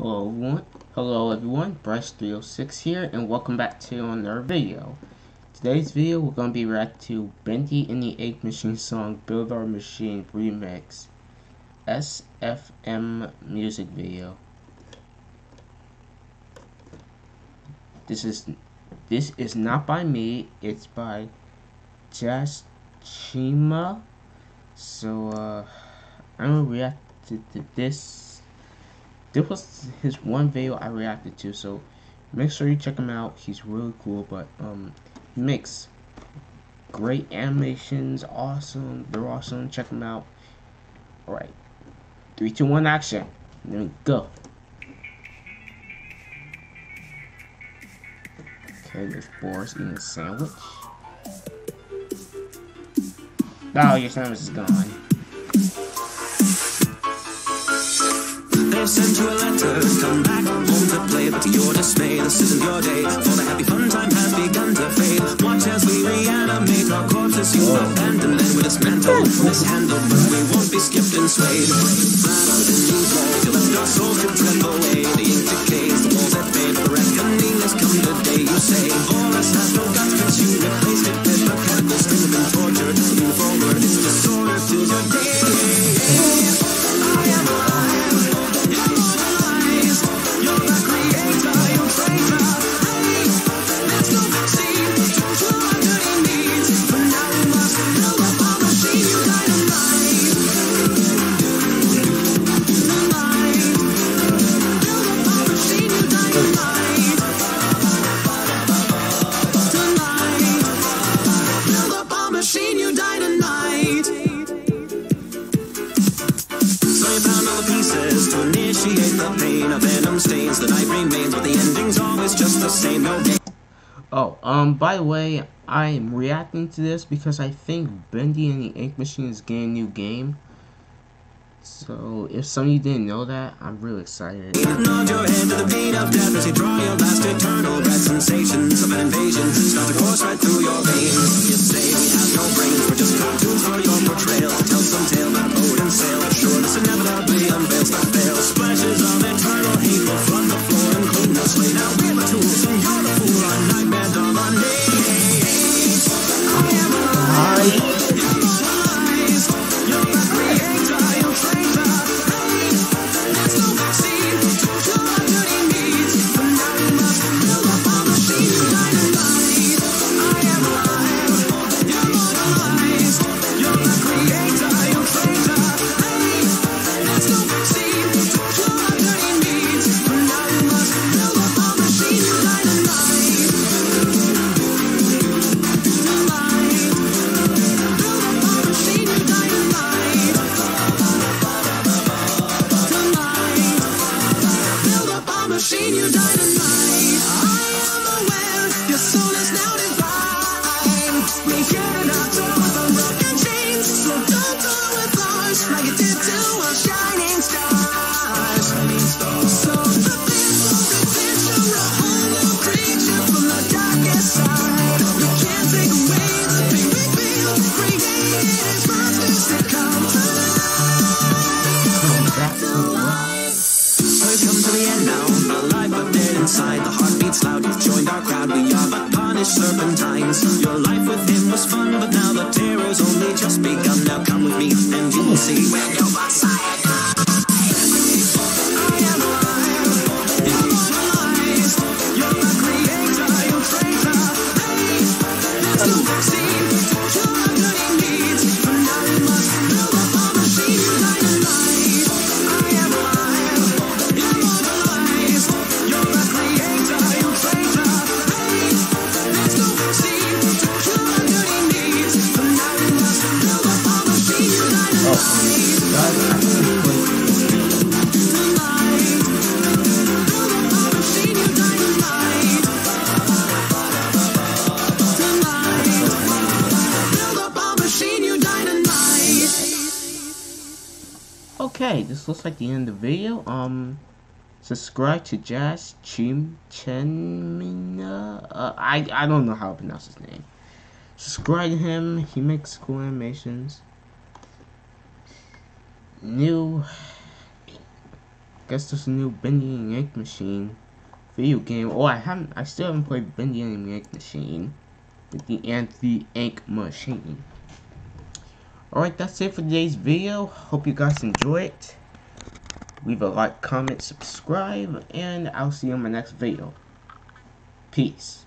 Hello everyone, hello everyone, Bryce306 here, and welcome back to another video. Today's video, we're going to be reacting to Bendy and the Ink Machine song Build Our Machine Remix SFM music video. This is this is not by me, it's by Jazz Chima. So uh I'm gonna react to, to this this was his one video I reacted to, so make sure you check him out. He's really cool, but um, makes great animations, awesome. They're awesome. Check him out. All right, three, two, one, action. Then go. Okay, there's Boris eating a sandwich. Oh, your sandwich is gone. Sent you a letter. Come back home to play, but to your dismay, this isn't your day. For the happy fun time has begun to fade. Watch as we reanimate our corpses you abandoned, then we dismantle, mishandle, but we won't be skipped and swayed. These walls, you left our souls to trip away. The ink decays, the walls that fade. The reckoning has come the day you say. Boris has no Oh, um, by the way, I'm reacting to this because I think Bendy and the Ink Machine is getting a new game. So, if some of you didn't know that, I'm really excited. Nod your head to the beat of death as you draw your last eternal. Sensations of an invasion start to course right through your veins. You say we have no brains, we're just cartoons for your portrayal. Tell some tale now serpentines. Your life with him was fun, but now the terror's only just begun. Now come with me and you'll see when you're Okay, this looks like the end of the video. Um, subscribe to Jazz Chim Chenmina. Uh, I I don't know how to pronounce his name. Subscribe to him. He makes cool animations. New guess there's a new Bendy and Ink Machine video game. Oh, I haven't, I still haven't played Bendy and Ink Machine. With the and the Ink Machine. Alright, that's it for today's video. Hope you guys enjoy it. Leave a like, comment, subscribe, and I'll see you in my next video. Peace.